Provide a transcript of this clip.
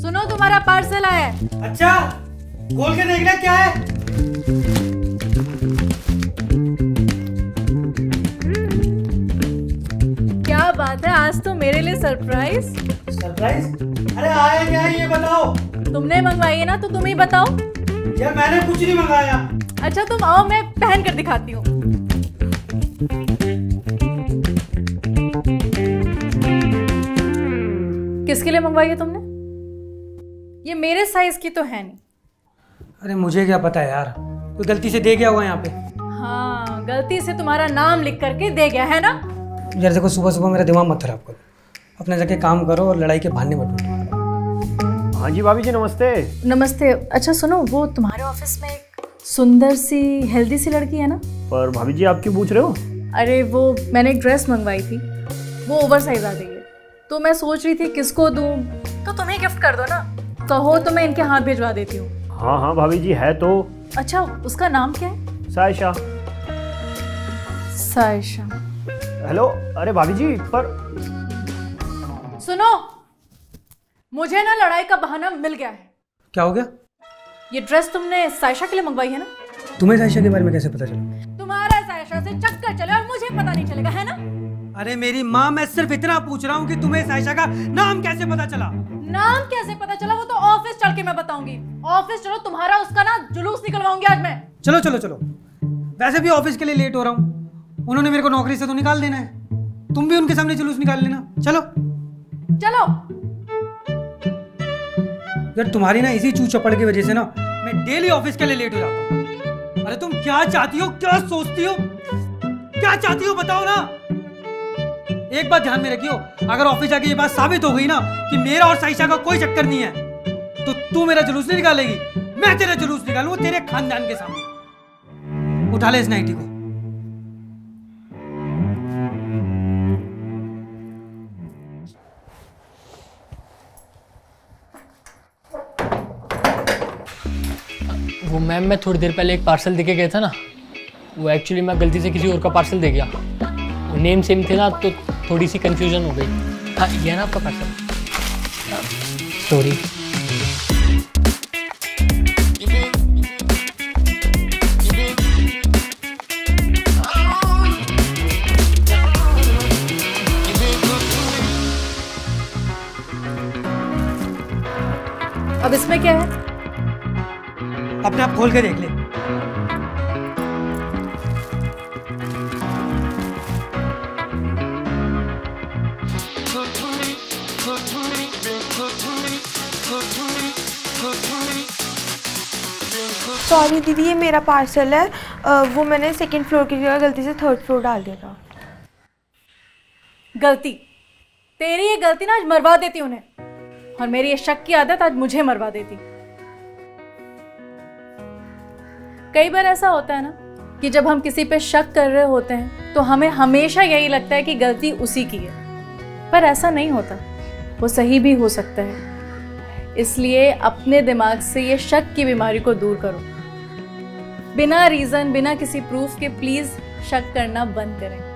सुनो तुम्हारा पार्सल आया है। अच्छा खोल के देख ले क्या है। क्या बात है आज तो मेरे लिए सरप्राइज़ सरप्राइज़ अरे आया क्या है ये बताओ। तुमने मंगवाई है ना तो तुम ही बताओ। यार मैंने कुछ नहीं मंगाया। अच्छा तुम आओ मैं पहन कर दिखाती हूँ। किसके लिए मंगवाई है तुमने? ये मेरे साइज़ की तो है नहीं। अरे मुझे क्या पता है यार। कोई गलती से दे गया होगा यहाँ पे। हाँ गलती से तुम्हारा नाम लिख करके दे गया है ना? यार देखो सुबह सुबह मेरा दिमाग मत खराब करो। अपने जाके काम करो और लड़ाई के बहाने मत हाँ जी भाभी जी नमस्ते। नमस्ते। अच्छा सुनो वो तुम्हारे ऑफ़िस में एक सुंदर सी हेल्दी सी लड़की है ना? पर भाभी जी आप क्यों पूछ रहे हो? अरे वो मैंने एक ड्रेस मंगवाई थी। वो ओवर साइज़ आ गई तो मैं सोच रही थी किसको दूँ? तो तुम्हें गिफ्ट कर दो ना। कहो तो मैं इनके हाथ भिजवा देती हूँ। हाँ हाँ भाभी जी है तो। अच्छा उसका नाम क्या है? सायशा। सायशा। हेलो अरे भाभी जी पर सुनो मुझे ना लड़ाई का बहाना मिल गया है। क्या हो गया? ये ड्रेस तुमने सायशा के लिए मंगवाई है ना? तुम्हें साइशा के बारे में कैसे पता चला? अरे मेरी माँ मैं सिर्फ़ इतना पूछ रहा हूँ कि तुम्हें साइशा का नाम कैसे पता चला? नाम कैसे पता चला? वो तो ऑफ़िस चल के मैं बताऊँगी। ऑफ़िस चलो तुम्हारा उसका ना जुलूस निकलवाऊँगी आज मैं। चलो चलो चलो। वैसे भी ऑफ़िस के लिए लेट हो रहा हूँ। उन्होंने मेरे को नौकरी से तो निकाल देना है। तुम भी उनके सामने जुलूस निकाल लेना। चलो। चलो। यार तुम्हारी ना इसी चू चपड़ की वजह से ना मैं डेली ऑफ़िस के लिए लेट हो जाता हूँ। अरे तुम क्या चाहती हो? क्या सोचती हो? क्या चाहती हो बताओ ना। एक बात ध्यान में रखियो, अगर ऑफ़िस जाके ये बात साबित हो गई ना कि मेरा और साइशा का कोई चक्कर नहीं है तो तू मेरा जुलूस नहीं निकालेगी, मैं तेरा जुलूस निकालूँगा तेरे खानदान के सामने। उठा ले इस नाइटी को। वो मैम, मैं थोड़ी देर पहले एक पार्सल देके गया था ना, वो एक्चुअली मैं गलती से किसी और का पार्सल दे गया। नेम सेम थे ना तो थोड़ी सी कंफ्यूजन हो गई। हाँ ये है ना आपका पार्सल सॉरी अब इसमें क्या है? अपने आप खोल के देख ले। सॉरी दीदी, ये मेरा पार्सल है। वो मैंने सेकंड फ्लोर की जगह गलती से थर्ड फ्लोर डाल दिया था। गलती। तेरी ये गलती ना आज मरवा देती उन्हें। और मेरी ये शक की आदत आज मुझे मरवा देती। कई बार ऐसा होता है ना कि जब हम किसी पे शक कर रहे होते हैं तो हमें हमेशा यही लगता है कि गलती उसी की है। पर ऐसा नहीं होता। वो सही भी हो सकता है। इसलिए अपने दिमाग से ये शक की बीमारी को दूर करो। बिना रीज़न बिना किसी प्रूफ के प्लीज़ शक करना बंद करें।